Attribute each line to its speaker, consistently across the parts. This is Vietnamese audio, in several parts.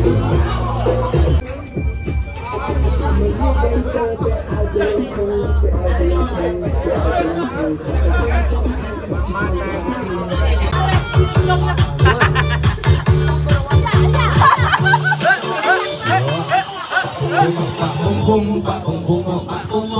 Speaker 1: Pak Bumbung,
Speaker 2: Pak Bumbung, Pak Bumbung.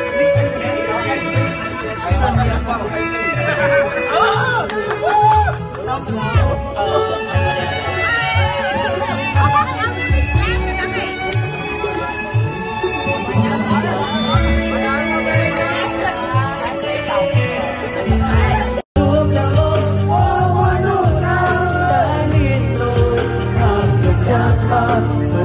Speaker 2: Hãy subscribe cho kênh Ghiền Mì Để không bỏ lỡ những video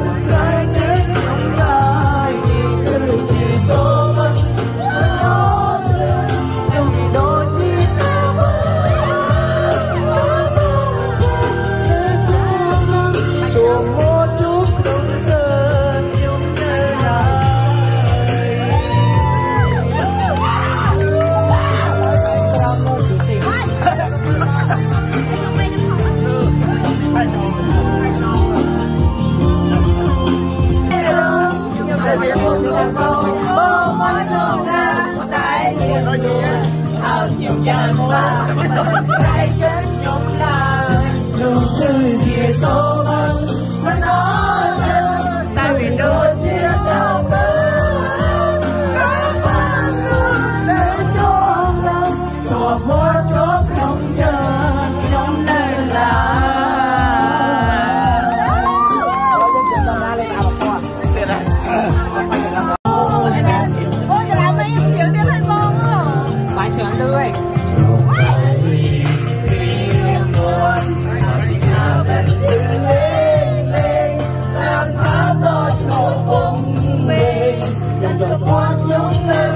Speaker 2: lại chết nhung là nụ cười kia sâu băng mà nó chân ta bị đôi chia tao bơ các bạn cứ để cho lòng cho hoa chóp lòng chờ nhung lên là Ôi,
Speaker 1: cái đám ấy, chuyện đi thấy con á.
Speaker 2: Phải chuyện đưa. one who knows.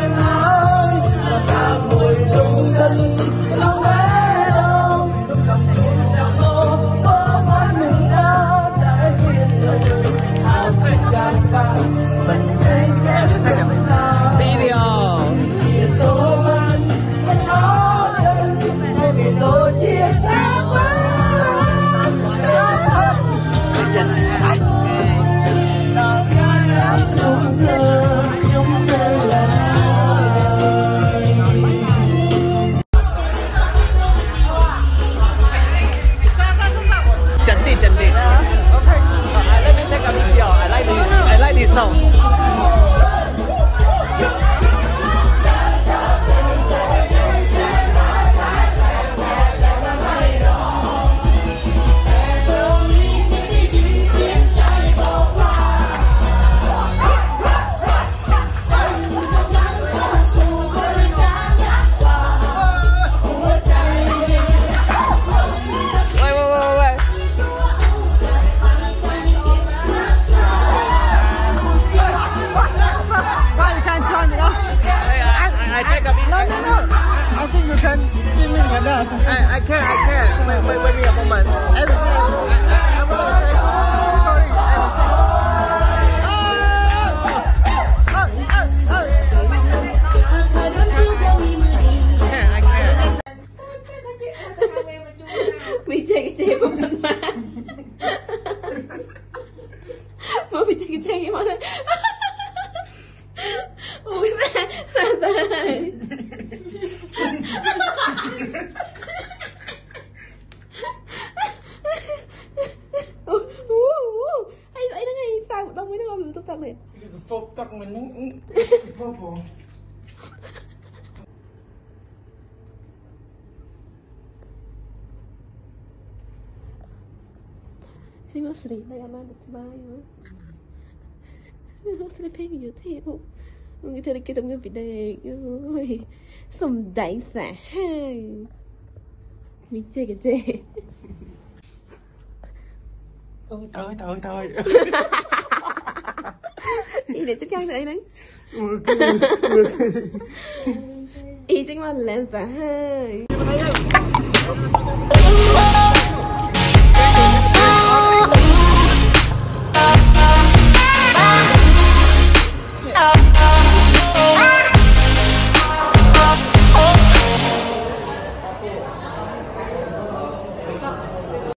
Speaker 2: I, I can't, I can't. Wait, wait, wait me a moment. Everything. I, I, 서퍼
Speaker 1: Seriously, like I'm on the smile. Sleeping you table. Người ta kia tầm người bị đè ơi Xong đại xả hai Mình chê cái chê
Speaker 2: Ôi trời ơi trời ơi
Speaker 1: Diletikkan sayang. Eating my lens. Hey.